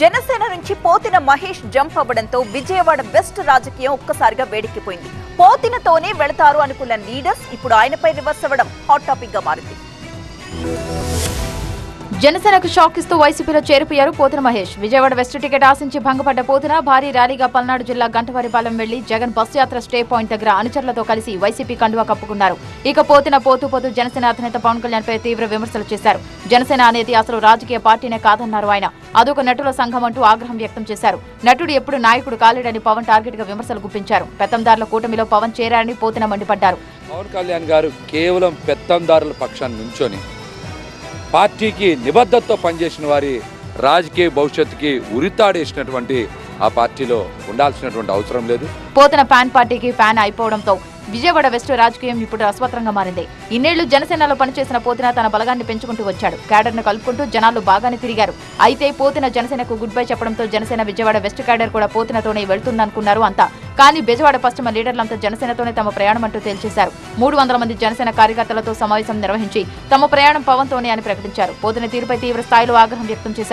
జనసేన నుంచి పోతిన మహేష్ జంప్ అవ్వడంతో విజయవాడ వెస్ట్ రాజకీయం ఒక్కసారిగా వేడెక్కిపోయింది. పోతినతోనే వెళతారు అనుకున్న లీడర్స్ ఇప్పుడు ఆయనపై రివర్స్ అవ్వడం హాట్ టాపిక్గా మారింది. జనసేనకు షాక్ ఇస్తూ వైసీపీలో చేరిపోయారు పోతిన మహేష్. విజయవాడ వెస్ట్ టికెట్ ఆశించి భంగపడ్డ పోతిన భారీ ర్యాలీగా పల్నాడు జిల్లా గంటవారిపాలెం వెళ్ళి జగన్ బస్సు యాత్ర స్టే పాయింట్ దగ్గర అనుచరులతో కలిసి వైసీపీ కండువా కప్పుకున్నారు. ఇక పోతిన పోతూ పోతూ జనసేన అధినేత పవన్ కళ్యాణ్ పై తీవ్ర విమర్శలు చేశారు. జనసేన అనేది అసలు రాజకీయ పార్టీనే కాదన్నారు ఆయన. అదొక నటుల సంఘం అంటూ ఆగ్రహం వ్యక్తం చేశారు. నటుడు ఎప్పుడు నాయకుడు కాలేడని పవన్ టార్గెట్గా విమర్శలు గుప్పించారు. పెత్తందారుల కూటమిలో పవన్ చేరారని పోతిన మండిపడ్డారు. పవన్ కళ్యాణ్ గారు కేవలం పెత్తందారుల పక్షాన్ని నుంచొని పార్టీకి నిబద్ధతతో పనిచేసిన వారి రాజకీయ భవిష్యత్తుకి ఉరితాడేసినటువంటి ఆ పార్టీలో ఉండాల్సినటువంటి అవసరం లేదు. పోతన ఫ్యాన్ పార్టీకి ఫ్యాన్ అయిపోవడంతో విజయవాడ వెస్ట్ రాజకీయం ఇప్పుడు అస్వత్రంగా మారింది. ఇన్నేళ్ళు జనసేనలో పనిచేసిన పోతిన తన బలగాన్ని పెంచుకుంటూ వచ్చాడు. క్యాడర్ను కలుపుకుంటూ జనాలు బాగానే తిరిగారు. అయితే పోతిన జనసేనకు గుడ్ బై చెప్పడంతో జనసేన విజయవాడ వెస్ట్ క్యాడర్ కూడా పోతినతోనే వెళ్తుందనుకున్నారు అంతా. కానీ బెజవాడ పశ్చిమ లీడర్లంతా జనసేనతోనే తమ ప్రయాణం అంటూ తేల్చేశారు. మూడు వందల మంది జనసేన కార్యకర్తలతో సమావేశం నిర్వహించి తమ ప్రయాణం పవన్తోనే అని ప్రకటించారు. పోతున్న తీరుపై తీవ్ర స్థాయిలో ఆగ్రహం వ్యక్తం చేశారు.